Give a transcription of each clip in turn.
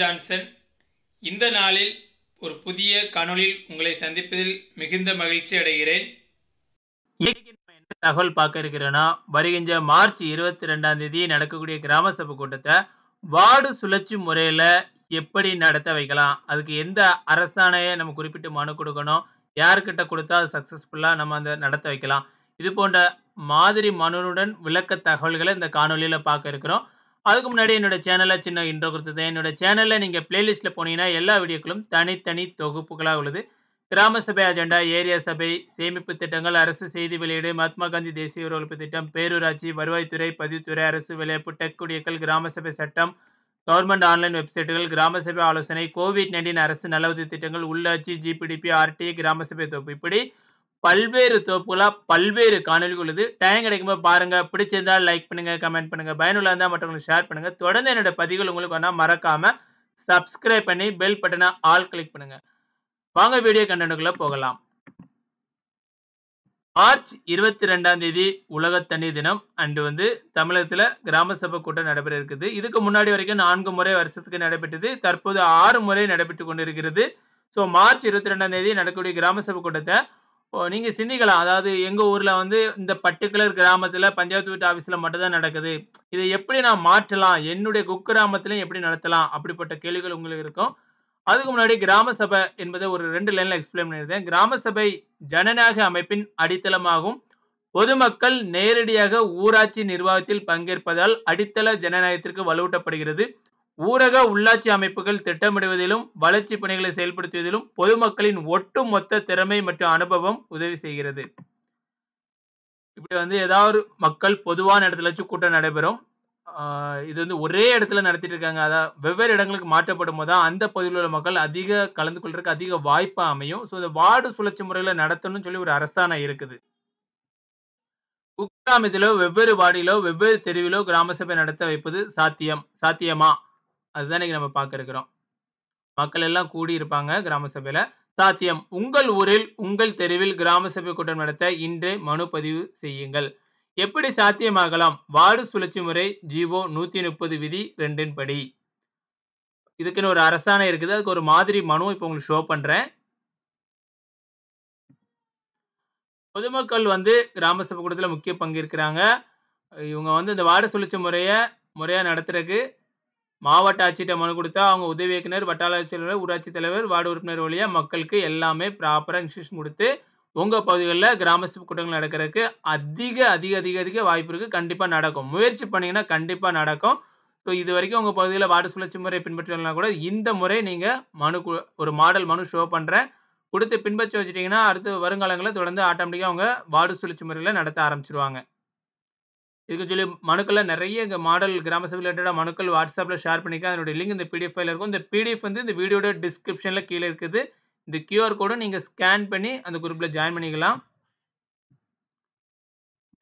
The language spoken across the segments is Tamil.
ஜான்சன் இந்த நாளில் ஒரு புதிய காணொளியில் உங்களை சந்திப்பதில் மிகுந்த மகிழ்ச்சி அடைகிறேன். என்ன தகவல் பார்க்க இருக்கிறோன்னா வருகின்ற மார்ச் இருபத்தி ரெண்டாம் தேதி நடக்கக்கூடிய கிராம சபை கூட்டத்தை வார்டு சுழற்சி முறையில எப்படி நடத்த வைக்கலாம்? அதுக்கு எந்த அரசாணையை நம்ம குறிப்பிட்டு மனு கொடுக்கணும்? யார்கிட்ட கொடுத்தா அது சக்ஸஸ்ஃபுல்லாக நம்ம அந்த நடத்த வைக்கலாம்? இது போன்ற மாதிரி மனுவுடன் விளக்க தகவல்களை இந்த காணொலியில பார்க்க இருக்கிறோம். அதுக்கு முன்னாடி என்னோட சேனலை சின்ன இன்ட்ரோ கொடுத்தது. என்னோட சேனலில் நீங்கள் பிளேலிஸ்ட்டில் போனீங்கன்னா எல்லா வீடியோக்களும் தனித்தனி தொகுப்புகளாக உள்ளது. கிராம சபை அஜெண்டா ஏரியா சபை சேமிப்பு திட்டங்கள் அரசு செய்தி வெளியீடு மகாத்மா காந்தி தேசிய உறவுப்பு திட்டம் பேரூராட்சி வருவாய்த்துறை பதிவுத்துறை அரசு விளையாப்பு டெக் குடியக்கல் கிராம சபை சட்டம் கவர்மெண்ட் ஆன்லைன் வெப்சைட்டுகள் கிராம சபை ஆலோசனை கோவிட் நைன்டீன் அரசு நலவுதவி திட்டங்கள் உள்ளாட்சி ஜிபிடிபி ஆர்டி கிராம சபை தொகுப்பு. இப்படி பல்வேறு தொகுப்புகளாக பல்வேறு காணொலிகள் உள்ளது. டைம் கிடைக்கும்போது பாருங்க. பிடிச்சிருந்தால் லைக் பண்ணுங்க கமெண்ட் பண்ணுங்க. பயனுள்ள இருந்தால் மற்றவங்களுக்கு ஷேர் பண்ணுங்க. தொடர்ந்து என்னோட பதிவுகள் உங்களுக்கு வேணா மறக்காம சப்ஸ்கிரைப் பண்ணி பெல் பட்டனை ஆல் கிளிக் பண்ணுங்க. வாங்க வீடியோ கண்டென்ட்டுக்குள்ள போகலாம். மார்ச் இருபத்தி ரெண்டாம் தேதி உலக தண்ணி தினம். அண்டு வந்து தமிழகத்துல கிராம சபை கூட்டம் நடைபெற இருக்குது. இதுக்கு முன்னாடி வரைக்கும் நான்கு முறை வருஷத்துக்கு நடைபெற்றது. தற்போது ஆறு முறை நடைபெற்று கொண்டிருக்கிறது. ஸோ மார்ச் இருபத்தி ரெண்டாம் தேதி நடக்கக்கூடிய கிராம சபை கூட்டத்தை நீங்க சிந்திக்கலாம். அதாவது எங்க ஊர்ல வந்து இந்த பர்டிகுலர் கிராமத்துல பஞ்சாயத்து வீட்டு ஆபீஸ்ல மட்டும்தான் நடக்குது. இதை எப்படி நான் மாற்றலாம்? என்னுடைய குக்கிராமத்திலையும் எப்படி நடத்தலாம்? அப்படிப்பட்ட கேள்விகள் உங்களுக்கு இருக்கும். அதுக்கு முன்னாடி கிராம சபை என்பதை ஒரு ரெண்டு லைன்ல எக்ஸ்பிளைன் பண்ணியிருந்தேன். கிராம சபை ஜனநாயக அமைப்பின் அடித்தளமாகும். பொதுமக்கள் நேரடியாக ஊராட்சி நிர்வாகத்தில் பங்கேற்பதால் அடித்தள ஜனநாயகத்திற்கு வலுவூட்டப்படுகிறது. ஊரக உள்ளாட்சி அமைப்புகள் திட்டமிடுவதிலும் வளர்ச்சி பணிகளை செயல்படுத்துவதிலும் பொதுமக்களின் ஒட்டுமொத்த திறமை மற்றும் அனுபவம் உதவி செய்கிறது. இப்படி வந்து ஏதாவது மக்கள் பொதுவான இடத்துல வச்சு கூட்டம் நடைபெறும். இது வந்து ஒரே இடத்துல நடத்திட்டு இருக்காங்க. அதான் வெவ்வேறு இடங்களுக்கு மாற்றப்படும் போது தான் அந்த பகுதியில் உள்ள மக்கள் அதிக கலந்து கொள்றதுக்கு அதிக வாய்ப்பாக அமையும். ஸோ இந்த வார்டு சுழற்சி முறையில் நடத்தணும்னு சொல்லி ஒரு அரசாணை இருக்குது. குக்கிராமத்திலோ வெவ்வேறு வார்டிலோ வெவ்வேறு தெருவிலோ கிராம சபை நடத்த வைப்பது சாத்தியம் சாத்தியமா? அதுதான் இன்னைக்கு நம்ம பார்க்க இருக்கிறோம். மக்கள் எல்லாம் கூடி இருப்பாங்க கிராம சபையில. சாத்தியம் உங்கள் ஊரில் உங்கள் தெருவில் கிராம சபை கூட்டம் நடத்த இன்றே மனு பதிவு செய்யுங்கள். எப்படி சாத்தியமாகலாம்? வார்டு சுழற்சி முறை ஜிஓ நூத்தி முப்பது விதி ரெண்டின் படி. இதுக்குன்னு ஒரு அரசாணை இருக்குது. அதுக்கு ஒரு மாதிரி மனு இப்போ உங்களுக்கு ஷோ பண்றேன். பொதுமக்கள் வந்து கிராம சபை கூட்டத்தில் முக்கிய பங்கு இருக்கிறாங்க. இவங்க வந்து இந்த வார்டு சுழற்சி முறையை முறையா நடத்துறதுக்கு மாவட்ட ஆட்சியிட்ட மனு கொடுத்தா அவங்க உதவி இயக்குனர் வட்டார ஆட்சியர் ஊராட்சி தலைவர் வார்டு உறுப்பினர் வழியாக மக்களுக்கு எல்லாமே ப்ராப்பராக இன்ஸ்ட்ரக்ஷன் கொடுத்து உங்கள் பகுதிகளில் கிராம சபை கூட்டங்கள் நடக்கிறதுக்கு அதிக அதிக அதிக அதிக வாய்ப்பு இருக்குது கண்டிப்பாக நடக்கும். முயற்சி பண்ணிங்கன்னா கண்டிப்பாக நடக்கும். ஸோ இது வரைக்கும் உங்கள் பகுதியில் வார்டு சுழற்சி முறை பின்பற்றலாம் கூட இந்த முறை நீங்கள் மனு ஒரு மாடல் மனு ஷோ பண்ணுறேன் கொடுத்து பின்பற்றி வச்சிட்டிங்கன்னா அடுத்து வருங்காலங்களில் தொடர்ந்து ஆட்டோமேட்டிக்காக அவங்க வார்டு சுழற்சி முறையில் நடத்த ஆரம்பிச்சிருவாங்க. இதுக்கு சொல்லி மனுக்களை நிறைய இங்கே மாடல் கிராம சபை ரிலேட்டடாக மனுக்கள் வாட்ஸ்அப்பில் ஷேர் பண்ணிக்க அதனுடைய லிங்க் இந்த பிடிஎஃப் ஃபைல இருக்கும். இந்த பிடிஎஃப் வந்து இந்த வீடியோட டிஸ்கிரிப்ஷனில் கீழே இருக்குது. இந்த கியூஆர் கோடும் நீங்கள் ஸ்கேன் பண்ணி அந்த குரூப்பில் ஜாயின் பண்ணிக்கலாம்.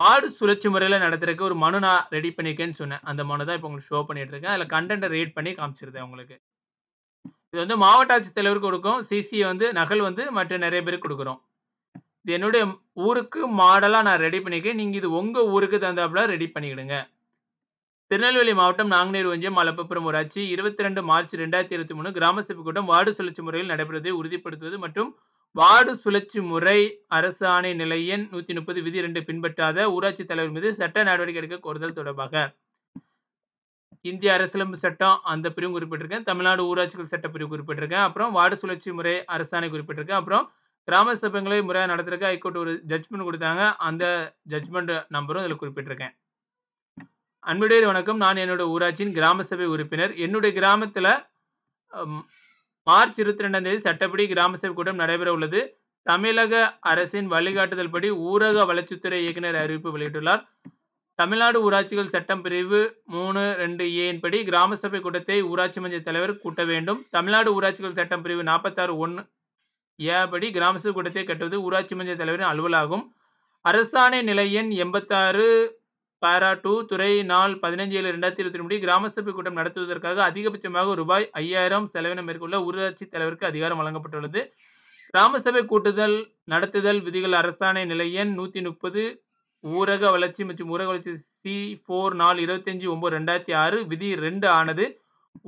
வார்டு சுழற்சி முறையில் நடத்துறதுக்கு ஒரு மனு நான் ரெடி பண்ணியிருக்கேன்னு சொன்னேன். அந்த மனு தான் இப்போ உங்களுக்கு ஷோ பண்ணிட்டு இருக்கேன். அதில் கண்டென்ட்டை ரீட் பண்ணி காமிச்சிருந்தேன் உங்களுக்கு. இது வந்து மாவட்ட ஆட்சித்தலைவருக்கு கொடுக்கும். சிசி வந்து நகல் வந்து மற்ற நிறைய பேருக்கு கொடுக்குறோம். இது என்னுடைய ஊருக்கு மாடலாக நான் ரெடி பண்ணிக்கிறேன் நீங்கள் இது உங்கள் ஊருக்கு தந்தாப்புல ரெடி பண்ணிக்கிடுங்க. திருநெல்வேலி மாவட்டம் நாங்குநேர் ஒன்றியம் மலப்பபுரம் ஊராட்சி. இருபத்தி ரெண்டு மார்ச் ரெண்டாயிரத்தி இருபத்தி மூணு கிராம சபை கூட்டம் வார்டு சுழற்சி முறையில் நடைபெறுவதை உறுதிப்படுத்துவது மற்றும் வார்டு சுழற்சி முறை அரசு ஆணை நிலையின் நூற்றி முப்பது விதி ரெண்டு பின்பற்றாத ஊராட்சி தலைவர் மீது சட்ட நடவடிக்கை எடுக்க கோருதல் தொடர்பாக இந்திய அரசியலமைப்பு சட்டம் அந்த பிரிவு குறிப்பிட்டிருக்கேன். தமிழ்நாடு ஊராட்சிகள் சட்ட பிரிவு குறிப்பிட்டிருக்கேன். அப்புறம் வார்டு சுழற்சி முறை அரசாணை குறிப்பிட்டிருக்கேன். அப்புறம் கிராம சபைகளை முறையாக நடத்துறதுக்கு ஹைகோர்ட் ஒரு ஜட்ஜ்மெண்ட் கொடுத்தாங்க. அந்த ஜட்ஜ்மெண்ட் நம்பரும் இதில் குறிப்பிட்டிருக்கேன். அன்புடைய வணக்கம். நான் என்னோட ஊராட்சியின் கிராம சபை உறுப்பினர். என்னுடைய கிராமத்தில் மார்ச் இருபத்தி ரெண்டாம் தேதி சட்டப்படி கிராம சபை கூட்டம் நடைபெற உள்ளது. தமிழக அரசின் வழிகாட்டுதல் படி ஊரக வளர்ச்சித்துறை இயக்குனர் அறிவிப்பு வெளியிட்டுள்ளார். தமிழ்நாடு ஊராட்சிகள் சட்டம் பிரிவு மூணு ரெண்டு ஏன் படி கிராம சபை கூட்டத்தை ஊராட்சி மன்ற தலைவர் கூட்ட வேண்டும். தமிழ்நாடு ஊராட்சிகள் சட்டம் பிரிவு நாற்பத்தாறு ஒன்று ஏபடி கிராம சபை கூட்டத்தை கட்டுவது ஊராட்சி மன்ற தலைவரின் அலுவலாகும். அரசாணை நிலை எண் எண்பத்தாறு பாரா டூ துறை நாள் பதினஞ்சு ஏழு ரெண்டாயிரத்தி இருபத்தி ரெண்டு கிராம சபை கூட்டம் நடத்துவதற்காக அதிகபட்சமாக ரூபாய் ஐயாயிரம் செலவினம் மேற்கொள்ள ஊராட்சி தலைவருக்கு அதிகாரம் வழங்கப்பட்டுள்ளது. கிராம சபை கூட்டுதல் நடத்துதல் விதிகள் அரசாணை நிலை எண் நூத்தி முப்பது ஊரக வளர்ச்சி மற்றும் ஊரக வளர்ச்சி சி ஃபோர் நாள் இருபத்தஞ்சு ஒன்பது ரெண்டாயிரத்தி ஆறு விதி ரெண்டு ஆனது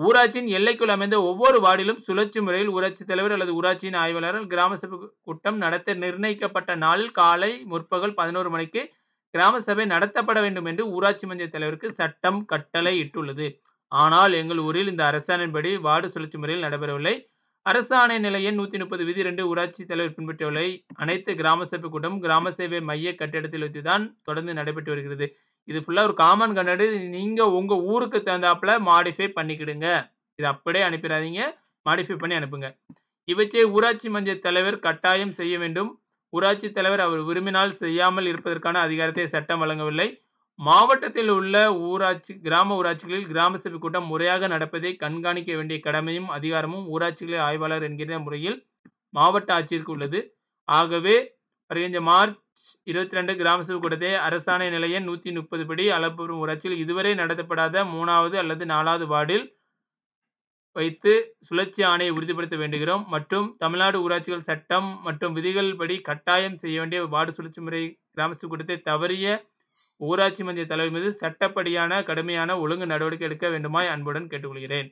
ஊராட்சியின் எல்லைக்குள் அமைந்த ஒவ்வொரு வார்டிலும் சுழற்சி முறையில் ஊராட்சி தலைவர் அல்லது ஊராட்சியின் ஆய்வாளர்கள் கிராம சபை கூட்டம் நடத்த நிர்ணயிக்கப்பட்ட நாளில் காலை முற்பகல் பதினோரு மணிக்கு கிராம சபை நடத்தப்பட வேண்டும் என்று ஊராட்சி மன்ற தலைவருக்கு சட்டம் கட்டளை இட்டுள்ளது. ஆனால் எங்கள் ஊரில் இந்த அரசாணையின்படி வார்டு சுழற்சி முறையில் நடைபெறவில்லை. அரசாணை நிலை எண் நூத்தி முப்பது விதி ரெண்டு ஊராட்சி தலைவர் பின்பற்றவில்லை. அனைத்து கிராம சபை கூட்டம் கிராம சேவை மைய கட்டிடத்தில் வைத்துதான் தொடர்ந்து நடைபெற்று வருகிறது. இது ஃபுல்லாக ஒரு காமன் கண்டடு நீங்கள் உங்கள் ஊருக்கு தகுந்தாப்புல மாடிஃபை பண்ணிக்கிடுங்க. இது அப்படியே அனுப்பிடாதீங்க மாடிஃபை பண்ணி அனுப்புங்க. இவற்றை ஊராட்சி மன்ற தலைவர் கட்டாயம் செய்ய வேண்டும். ஊராட்சி தலைவர் அவர் விரும்பினால் செய்யாமல் இருப்பதற்கான அதிகாரத்தை சட்டம் வழங்கவில்லை. மாவட்டத்தில் உள்ள ஊராட்சி கிராம ஊராட்சிகளில் கிராம சபை கூட்டம் முறையாக நடப்பதை கண்காணிக்க வேண்டிய கடமையும் அதிகாரமும் ஊராட்சிகளில் ஆய்வாளர் என்கிற முறையில் மாவட்ட ஆட்சியருக்கு உள்ளது. ஆகவே வருகின்ற மார்ச் இருபத்தி ரெண்டு கிராம சபை கூட்டத்தை அரசாணை நிலைய நூத்தி முப்பது படி அளப்பெறும் ஊராட்சியில் இதுவரை நடத்தப்படாத மூணாவது அல்லது நாலாவது வார்டில் வைத்து சுழற்சி ஆணையை உறுதிப்படுத்த வேண்டுகிறோம். மற்றும் தமிழ்நாடு ஊராட்சிகள் சட்டம் மற்றும் விதிகள் படி கட்டாயம் செய்ய வேண்டிய வார்டு சுழற்சி முறை கிராம சபை கூட்டத்தை தவறிய ஊராட்சி மன்ற தலைவர் மீது சட்டப்படியான கடுமையான ஒழுங்கு நடவடிக்கை எடுக்க வேண்டுமாய் அன்புடன் கேட்டுக்கொள்கிறேன்.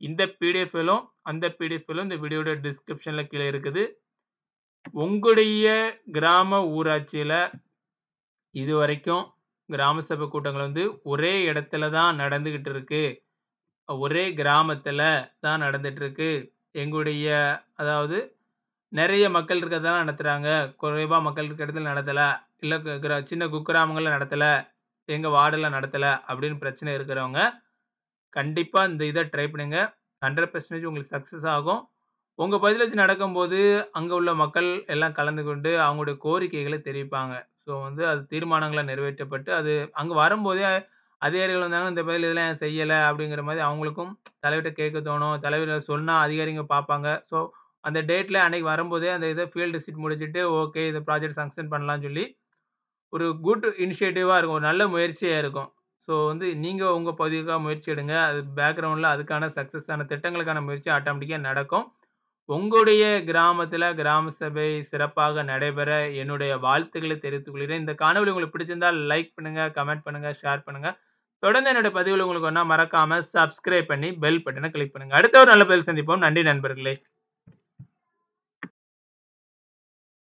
இந்த பிடிஎஃப்லும் அந்த பிடிஎஃப்லும் இந்த வீடியோட டிஸ்கிரிப்ஷனில் கீழே இருக்குது. உங்களுடைய கிராம ஊராட்சியில் இது வரைக்கும் கிராம சபை கூட்டங்கள் வந்து ஒரே இடத்துல தான் நடந்துக்கிட்டு இருக்கு. ஒரே கிராமத்தில் தான் நடந்துட்டு இருக்கு. எங்களுடைய அதாவது நிறைய மக்கள் இருக்கிறதெல்லாம் நடத்துகிறாங்க குறைவாக மக்கள் இருக்கிற இடத்துல நடத்தலை. இல்லை கிரா- சின்ன குக்கிராமங்களில் நடத்தலை. எங்கள் வார்டில் நடத்தலை அப்படின்னு பிரச்சனை இருக்கிறவங்க கண்டிப்பாக இந்த இதை ட்ரை பண்ணுங்கள் ஹண்ட்ரட் பர்சன்டேஜ் உங்களுக்கு சக்ஸஸ் ஆகும். உங்க பதில் வச்சு நடக்கும்போது அங்க உள்ள மக்கள் எல்லாம் கலந்து கொண்டு அவங்களுடைய கோரிக்கைகளை தெரிவிப்பாங்க. ஸோ வந்து அது தீர்மானங்களா நிறைவேற்றப்பட்டு அது அங்க வரும்போதே அதிகாரிகள் வந்தாங்க இந்த பதில் இதெல்லாம் ஏன் செய்யல அப்படிங்கிற மாதிரி அவங்களுக்கும் தலைவர்கிட்ட கேட்க தோணும். தலைவர் சொன்னா அதிகாரிங்க பார்ப்பாங்க. ஸோ அந்த டேட்ல அன்னைக்கு வரும்போதே அந்த இதை ஃபீல்டு விசிட் முடிச்சுட்டு ஓகே இந்த ப்ராஜெக்ட் சங்ஷன் பண்ணலாம்னு சொல்லி ஒரு குட் இனிஷியேட்டிவா இருக்கும். ஒரு நல்ல முயற்சியா இருக்கும். ஸோ வந்து நீங்க உங்க பகுதிக்காக முயற்சி எடுங்க. அது பேக்ரவுண்ட்ல அதுக்கான சக்ஸஸான திட்டங்களுக்கான முயற்சி ஆட்டோமேட்டிக்கா நடக்கும். உங்களுடைய கிராமத்துல கிராம சபை சிறப்பாக நடைபெற என்னுடைய வாழ்த்துக்களை தெரிவித்துக் கொள்கிறேன். இந்த காணொலி உங்களுக்கு பிடிச்சிருந்தால் லைக் பண்ணுங்க கமெண்ட் பண்ணுங்க ஷேர் பண்ணுங்க. தொடர்ந்து என்னோட பதிவுகள் உங்களுக்கு ஒன்றா மறக்காம சப்ஸ்கிரைப் பண்ணி பெல் பட்டனை கிளிக் பண்ணுங்க. அடுத்த ஒரு நல்ல பதில் சந்திப்போம். நன்றி நண்பர்களே.